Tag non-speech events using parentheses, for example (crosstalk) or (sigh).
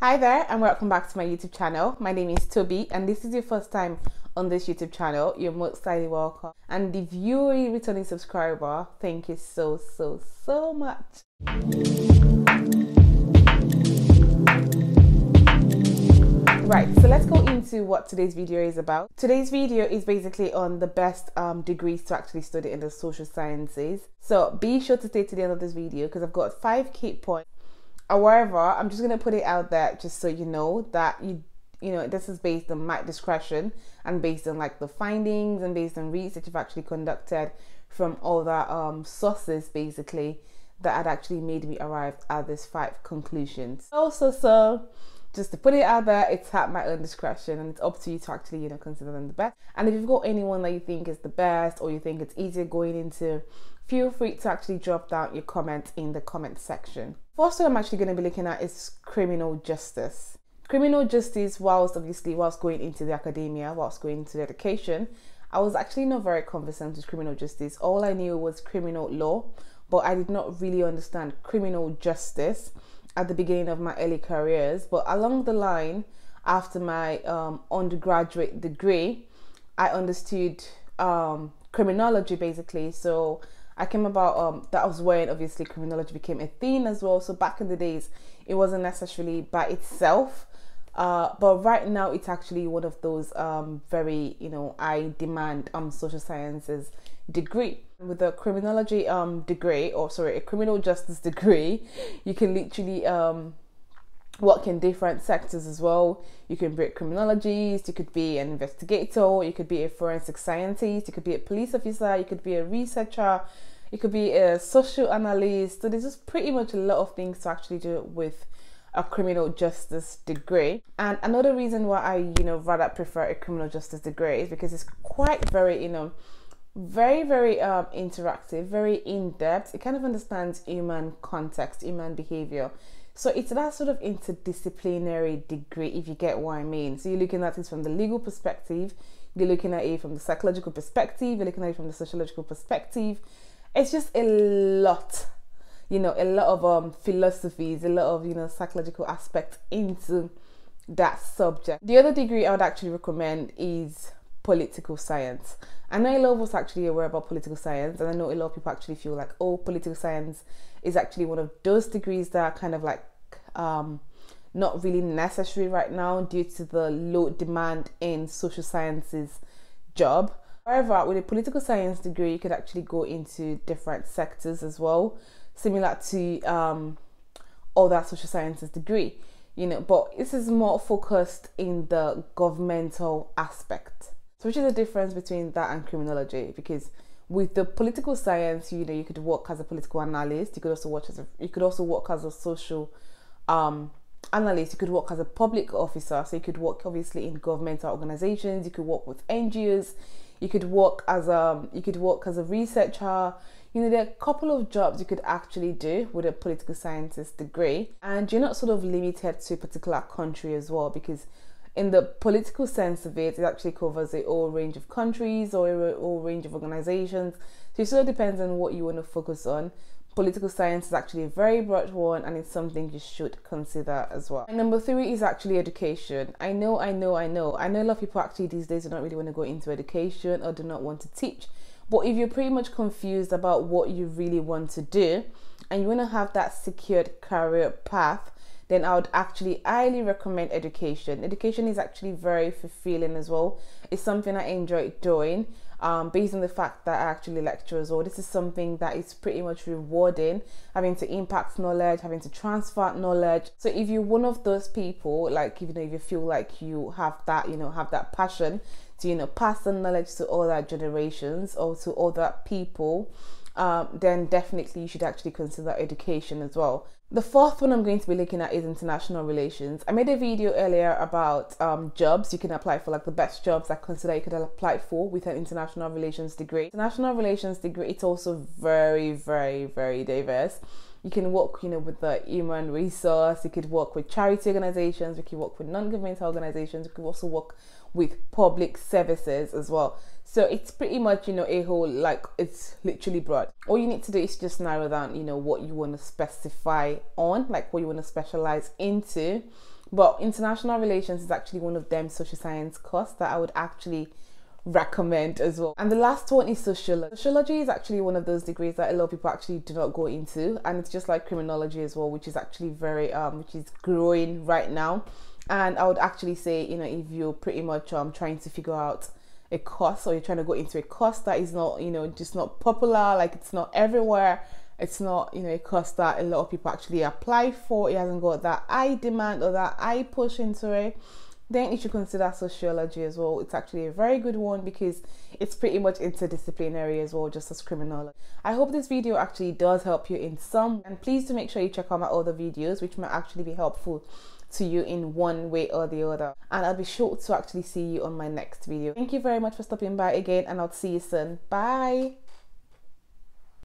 Hi there and welcome back to my YouTube channel. My name is Tobi and this is your first time on this YouTube channel. You're most highly welcome. And if you're a returning subscriber, thank you so, so, so much. Right, so let's go into what today's video is about. Today's video is basically on the best um, degrees to actually study in the social sciences. So be sure to stay to the end of this video because I've got five key points However, I'm just gonna put it out there just so you know that you you know this is based on my discretion and based on like the findings and based on research I've actually conducted from other um, sources basically that had actually made me arrive at these five conclusions. Also, so just to put it out there, it's at my own discretion and it's up to you to actually, you know, consider them the best. And if you've got anyone that you think is the best or you think it's easier going into, feel free to actually drop down your comment in the comment section. First one I'm actually going to be looking at is criminal justice. Criminal justice, whilst obviously whilst going into the academia, whilst going into the education, I was actually not very conversant with criminal justice. All I knew was criminal law, but I did not really understand criminal justice at the beginning of my early careers. But along the line, after my um, undergraduate degree, I understood um, criminology basically. So I came about um that was when obviously criminology became a thing as well. So back in the days, it wasn't necessarily by itself. Uh, but right now it's actually one of those um, very you know I demand um social sciences degree with a criminology um degree or sorry a criminal justice (laughs) degree you can literally um work in different sectors as well. You can be a criminologist, you could be an investigator, you could be a forensic scientist, you could be a police officer, you could be a researcher, you could be a social analyst. So there's just pretty much a lot of things to actually do with a criminal justice degree. And another reason why I, you know, rather prefer a criminal justice degree is because it's quite very, you know, very very um, interactive very in-depth it kind of understands human context human behavior so it's that sort of interdisciplinary degree, if you get what I mean. So you're looking at it from the legal perspective, you're looking at it from the psychological perspective, you're looking at it from the sociological perspective. It's just a lot, you know, a lot of um philosophies, a lot of you know psychological aspects into that subject. The other degree I would actually recommend is political science. I know a lot of us actually aware about political science, and I know a lot of people actually feel like, oh, political science is actually one of those degrees that are kind of like um, not really necessary right now due to the low demand in social sciences job. However, with a political science degree, you could actually go into different sectors as well, similar to um, other social sciences degree. You know, but this is more focused in the governmental aspect. So, which is the difference between that and criminology? Because with the political science, you know, you could work as a political analyst. You could also work as a, you could also work as a social um, analyst. You could work as a public officer. So you could work obviously in governmental organizations. You could work with NGOs. You could work as a you could work as a researcher. You know, there are a couple of jobs you could actually do with a political scientist degree, and you're not sort of limited to a particular country as well because in the political sense of it, it actually covers a whole range of countries or a whole range of organizations. So it sort of depends on what you want to focus on. Political science is actually a very broad one and it's something you should consider as well. And number three is actually education. I know, I know, I know. I know a lot of people actually these days do not really want to go into education or do not want to teach. But if you're pretty much confused about what you really want to do and you want to have that secured career path, then I would actually highly recommend education. Education is actually very fulfilling as well. It's something I enjoy doing. Um, based on the fact that I actually lecture as well. This is something that is pretty much rewarding, having to impact knowledge, having to transfer knowledge. So if you're one of those people, like you know, if you feel like you have that, you know, have that passion to you know pass the knowledge to other generations or to other people, um, then definitely you should actually consider education as well. The fourth one I'm going to be looking at is international relations. I made a video earlier about um, jobs you can apply for, like the best jobs I consider you could apply for with an international relations degree. International relations degree, it's also very, very, very diverse. You can work, you know, with the human resource. You could work with charity organizations. You could work with non-governmental organizations. You could also work with public services as well. So it's pretty much, you know, a whole like it's literally broad. All you need to do is just narrow down, you know, what you want to specify on, like what you want to specialize into But international relations is actually one of them social science courses that I would actually recommend as well. And the last one is sociology. Sociology is actually one of those degrees that a lot of people actually do not go into, and it's just like criminology as well, which is actually very um which is growing right now. And I would actually say, you know, if you're pretty much um trying to figure out a course or you're trying to go into a course that is not, you know, just not popular, like it's not everywhere, it's not, you know, a course that a lot of people actually apply for, it hasn't got that high demand or that high push into it then you should consider sociology as well. It's actually a very good one because it's pretty much interdisciplinary as well, just as criminology. I hope this video actually does help you in some, and please do make sure you check out my other videos, which might actually be helpful to you in one way or the other. And I'll be sure to actually see you on my next video. Thank you very much for stopping by again, and I'll see you soon. Bye.